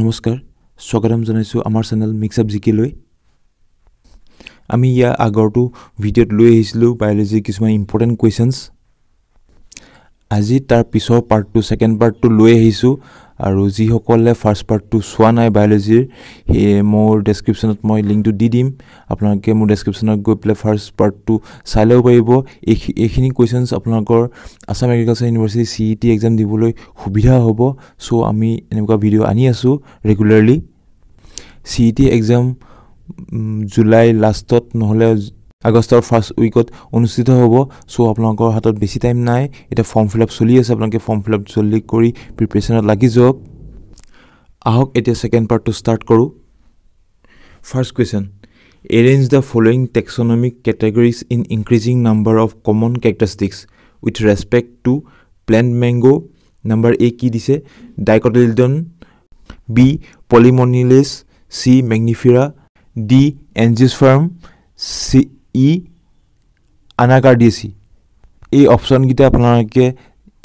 নমস্কাৰ স্বাগতম জনাইছোঁ আমাৰ চেনেল মিক্স মিক্সআপ জিকিলৈ আমি ইয়াৰ আগৰটো ভিডিঅ'ত লৈ আহিছিলোঁ বায়'লজিৰ কিছুমান ইম্পৰ্টেণ্ট কুৱেশ্যনছ আজি তাৰ পিছৰ পাৰ্টটো ছেকেণ্ড পাৰ্টটো লৈ আহিছোঁ আৰু যিসকলে ফাৰ্ষ্ট পাৰ্টটো চোৱা নাই বায়'লজিৰ সেয়ে মোৰ ডেছক্ৰিপশ্যনত মই লিংকটো দি দিম আপোনালোকে মোৰ ডেছক্ৰিপশ্যনত গৈ পেলাই ফাৰ্ষ্ট পাৰ্টটো চাই ল'ব পাৰিব এইখিনি এইখিনি কুৱেশ্যনছ আপোনালোকৰ Assam agriculture university C E T exam দিবলৈ সুবিধা হ'ব চ' আমি এনেকুৱা ভিডিঅ' আনি আছোঁ regularly C E T exam July লাষ্টত নহ'লে আগষ্টৰ ফাৰ্ষ্ট উইকত অনুষ্ঠিত হ'ব চ' আপোনালোকৰ হাতত বেছি টাইম নাই এতিয়া ফৰ্ম ফিলআপ চলি আছে আপোনালোকে ফৰ্ম ফিলআপ জলদি কৰি প্ৰিপেৰেশ্যনত লাগি যাওক আহক এতিয়া ছেকেণ্ড পাৰ্টটো ষ্টাৰ্ট কৰোঁ first question arrange the following taxonomic categories in increasing number of common characteristics with respect to plant mango number A কি দিছে dicotyledon B polemoniales C Mangifera D angiosperm C E anacardiaceae এই অপশ্যনকেইটা আপোনালোকে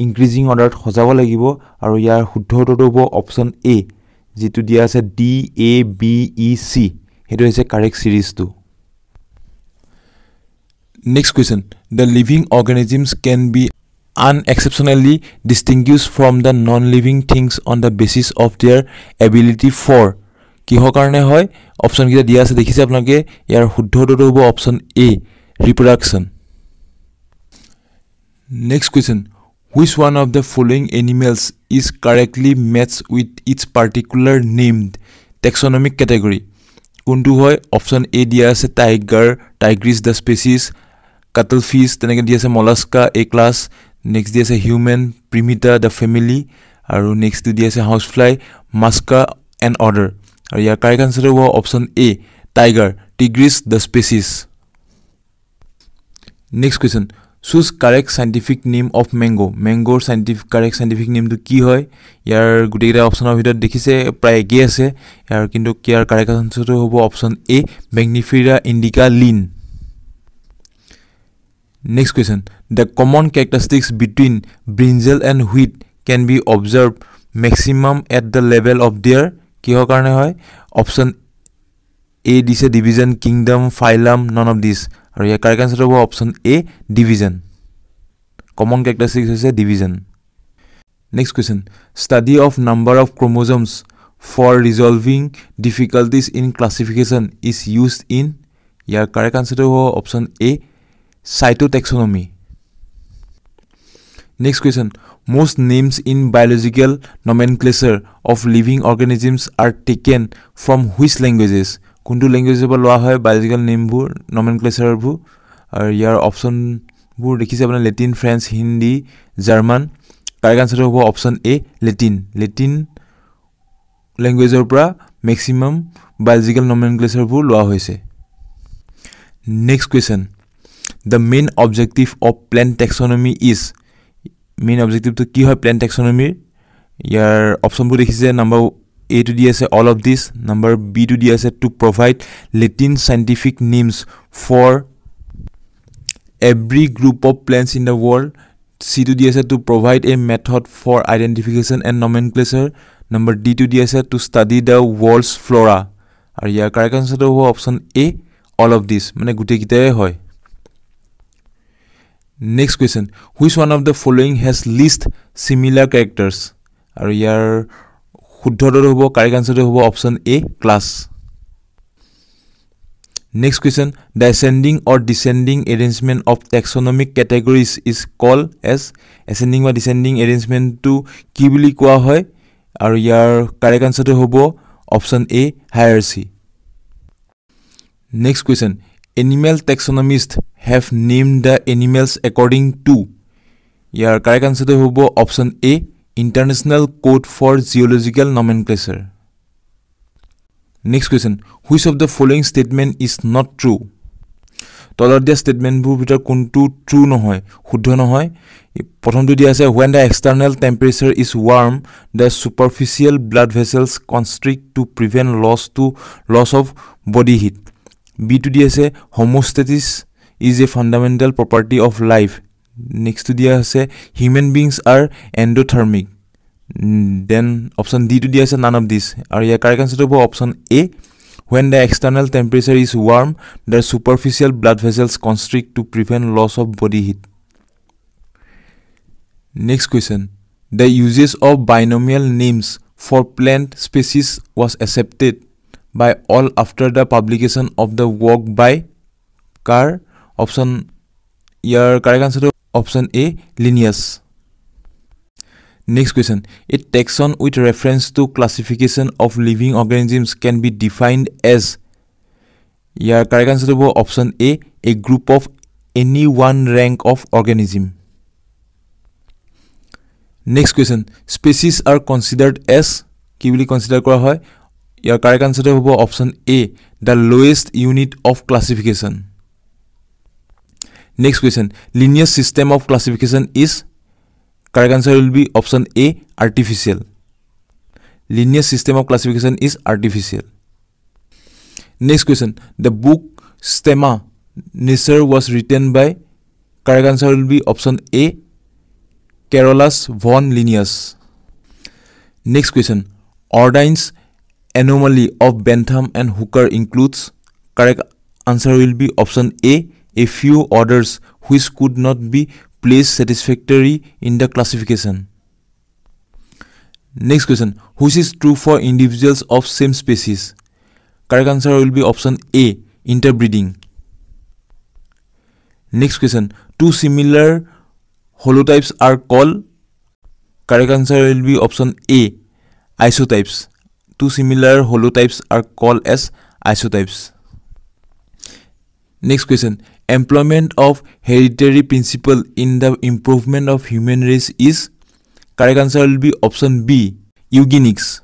increasing অৰ্ডাৰত সজাব লাগিব আৰু ইয়াৰ শুদ্ধ উত্তৰটো হ'ব অপশ্যন এ যিটো দিয়া আছে D A B E C সেইটো হৈছে correct ছিৰিজটো next question the living organisms can be unexceptionally distinguish from the non living things on the basis of their ability for কিহৰ কাৰণে হয় অপশ্যনকেইটা দিয়া আছে দেখিছে আপোনালোকে ইয়াৰ শুদ্ধ উত্তৰটো হ'ব option A reproduction next question which one of the following animals is correctly match with its particular name taxonomic category কোনটো হয় অপশ্যন এ দিয়া আছে tiger tigris the species cuttlefish তেনেকৈ দি আছে মলাস্কা এ ক্লাছ নেক্সট দি আছে হিউমেন প্ৰিমিটা দ্য ফেমিলি আৰু নেক্সটটো দি আছে হাউচফ্লাই মাস্কা এণ্ড অৰ্ডাৰ আৰু ইয়াৰ কাৰেক্ট আনচাৰটো হ'ব option A tiger tigris the species next question choose correct scientific name of mango মেংগ'ৰ scientific correct scientific নেমটো কি হয় ইয়াৰ গোটেইকেইটা অপশ্যনৰ ভিতৰত দেখিছে প্ৰায় একেই আছে ইয়াৰ কিন্তু ইয়াৰ কাৰেক্ট আনচাৰটো হ'ব option A Mangifera indica Linn next question the common characteristics between brinjal and wheat can be observe maximum at the level of their কিহৰ কাৰণে হয় অপশ্যন এ দিছে division kingdom phylum none of this আৰু ইয়াৰ correct answer হ'ব option A division common characteristic হৈছে division next question study of number of chromosomes for resolving difficulties in classification is use in year correct এনচাৰটো হ'ব option A cytotaxonomy next question most names in biological nomenclature of living organisms are taken from which languages কোনটো লেংগুৱেজৰ পৰা লোৱা হয় biological নেমবোৰ নমেনক্লেচাৰবোৰ আৰু ইয়াৰ অপশ্যনবোৰ দেখিছে আপোনাৰ Latin French Hindi German কাৰ্গ answer হ'ব অপশ্যন এ লেটিন লেটিন লেংগুৱেজৰ পৰা মেক্সিমাম বায়'লজিকেল নমেনক্লেচাৰবোৰ লোৱা হৈছে next question the main objective of plant taxonomy is main অবজেক্টিভটো কি হয় প্লেণ্ট টেক্সনমিৰ ইয়াৰ অপশ্যনবোৰ দেখিছে নাম্বাৰ এ টু দি আছে all of this number B to দি আছে to provide Latin scientific names for every group of plants in the world C to দি আছে to provide a method for identification and nomenclature number D to দি আছে to study the world's flora আৰু ইয়াৰ correct আনচাৰটো হ'ব option A all of this মানে গোটেইকেইটাই হয় next question which one of the following has list similar characters আৰু ইয়াৰ শুদ্ধটো হ'ব কাৰেক্ট আনচাৰটো হ'ব option A class next question the ascending or descending arrangement of taxonomic categories is called as ascending বা ডিচেণ্ডিং এৰেঞ্জমেণ্টটো কি বুলি কোৱা হয় আৰু ইয়াৰ কাৰেক্ট আনচাৰটো হ'ব option A hierarchy next question animal taxonomist have name the animals according to year correct আনচাৰটো হ'ব option A international code for zoological nomenclature next question which of the following statement is not true তলত দিয়া ষ্টেটমেণ্টবোৰ ভিতৰত কোনটো true নহয় শুদ্ধ নহয় প্ৰথমটো দিয়া আছে when the external temperature is warm the superficial blood vessels constrict to prevent loss to loss of body heat B বিটো দি আছে homeostasis is a fundamental property of life নেক্সটটো দিয়া আছে human beings are endothermic then option ডিটো দিয়া আছে none of this আৰু ইয়াৰ correct আঞ্চাৰটো হ'ব option A when the external temperature is warm the superficial blood vessels constrict to prevent loss of body heat next question the uses of binomial names for plant species was accepted by all after the publication of the work by car option ইয়াৰ correct আনচাৰটো option A Linnaeus next question it taxon with reference to classification of living organisms can be defined as year correct আনচাৰটো হ'ব option A a group of any one rank of organism next question species are considered as কি বুলি consider কৰা হয় ইয়াৰ correct আনচাৰটো হ'ব option A the lowest unit of classification next question Linnaean system of classification is correct answer will be option A artificial Linnaean system of classification is artificial next question the book systema naturae was written by correct answer will be option A Carolus von Linnaeus next question ordines anomaly of Bentham and Hooker includes correct answer will be option A a few orders which could not be placed satisfactory in the classification next question which is true for individuals of same species correct answer will be option A interbreeding next question two similar holotypes are called correct answer will be option A isotypes two similar holotypes are called as isotypes. Next question. Employment of hereditary principle in the improvement of human race is? Correct answer will be option B. Eugenics.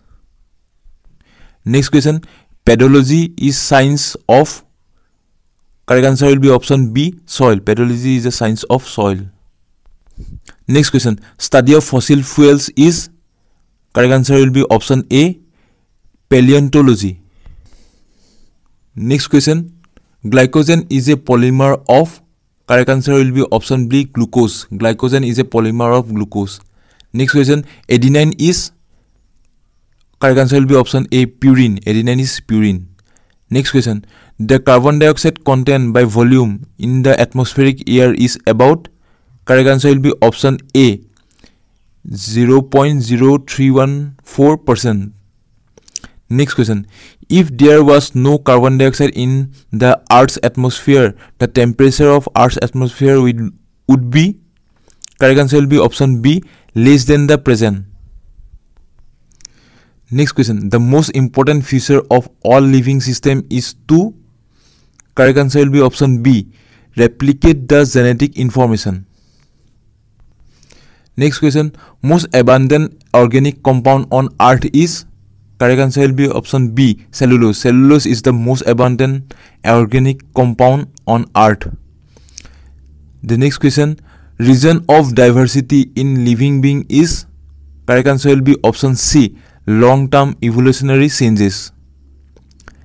Next question. Pedology is science of? Correct answer will be option B. Soil. Pedology is the science of soil. Next question. Study of fossil fuels is? Correct answer will be option A paleontology. Next question. Glycogen is a polymer of, correct answer will be option B, glucose. Glycogen is a polymer of glucose. Next question. Adenine is, correct answer will be option A, purine. Adenine is purine. Next question. The carbon dioxide content by volume in the atmospheric air is about, correct answer will be option A, 0.0314%. Next question. If there was no carbon dioxide in the Earth's atmosphere, the temperature of Earth's atmosphere would, would be, correct answer will be option B, less than the present. Next question. The most important feature of all living system is to, correct answer will be option B, replicate the genetic information. Next question. Most abundant organic compound on earth is Correct answer will be option B cellulose. Cellulose is the most abundant organic compound on earth. The next question region of diversity in living being is correct answer will be option C long term evolutionary changes.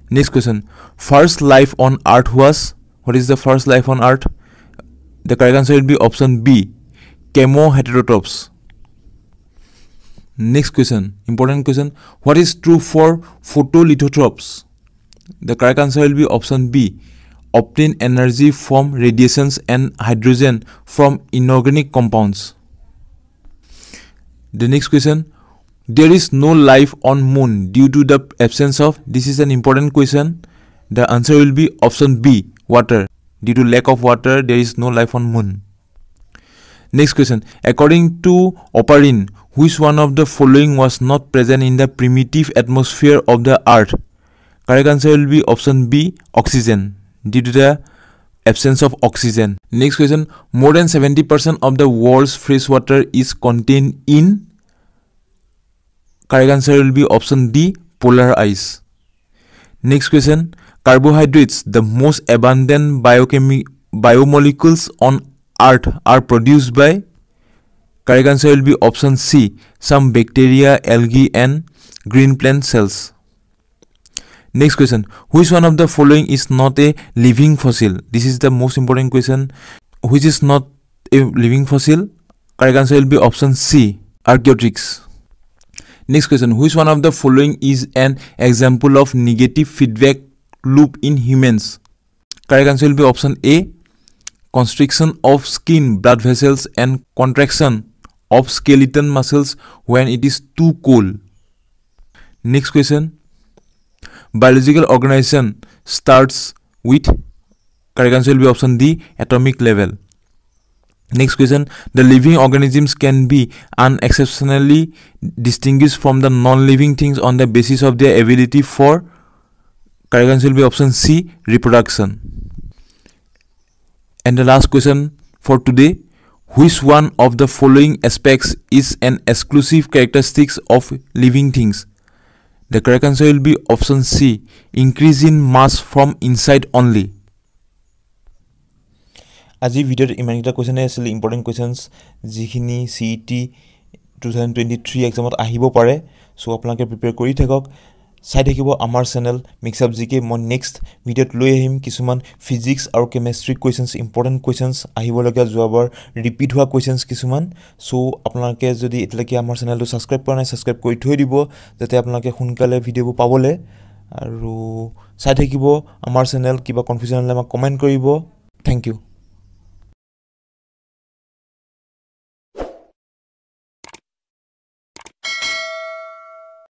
Next question first life on earth was what is the first life on earth? The correct answer will be option B Chemo-heterotrophs. Next question, important question. What is true for photolithotropes? The correct answer will be option B. Obtain energy from radiations and hydrogen from inorganic compounds. The next question. There is no life on moon due to the absence of. This is an important question. The answer will be option B. Water. Due to lack of water, there is no life on moon. Next question. According to Oparin, which one of the following was not present in the primitive atmosphere of the earth? Correct answer will be option B, oxygen, due to the absence of oxygen. Next question. More than 70% of the world's freshwater is contained in? Correct answer will be option D, polar ice. Next question. Carbohydrates, the most abundant biomolecules on earth are produced by? Correct answer will be option C, some bacteria, algae and green plant cells. Next question, which one of the following is not a living fossil? This is the most important question. Which is not a living fossil? Correct answer will be option C, Archaeopteryx. Next question, which one of the following is an example of negative feedback loop in humans? Correct answer will be option A, constriction of skin blood vessels and contraction of skeleton muscles when it is too cold. Next question. Biological organization starts with correct answer will be option D atomic level. Next question. The living organisms can be unexceptionally distinguished from the non-living things on the basis of their ability for correct answer will be option C reproduction. And the last question for today Which one of the following aspects is an exclusive characteristic of living things? The correct answer will be option C Increasing mass from inside only. আজি ভিডিঅ'ত ইমানকেইটা কুৱেশ্যনেই আছিলে important questions যিখিনি C E T two thousand twenty three এক্সামত আহিব পাৰে চ' আপোনালোকে prepare কৰি থাকক চাই থাকিব আমাৰ channel mix up G K মই নেক্সট ভিডিঅ'ত লৈ আহিম কিছুমান ফিজিক্স আৰু কেমেষ্ট্ৰি কুৱেশ্যনছ ইম্পৰ্টেণ্ট কুৱেশ্যনছ আহিবলগীয়া যোৱাবাৰ ৰিপিট হোৱা কুৱেশ্যনছ কিছুমান চ' আপোনালোকে যদি এতিয়ালৈকে আমাৰ চেনেলটো ছাবস্ক্ৰাইব কৰা নাই ছাবস্ক্ৰাইব কৰি থৈ দিব যাতে আপোনালোকে সোনকালে ভিডিঅ'বোৰ পাবলৈ আৰু চাই থাকিব আমাৰ চেনেল কিবা কনফিউজন হ'লে আমাক কমেণ্ট কৰিব থেংক ইউ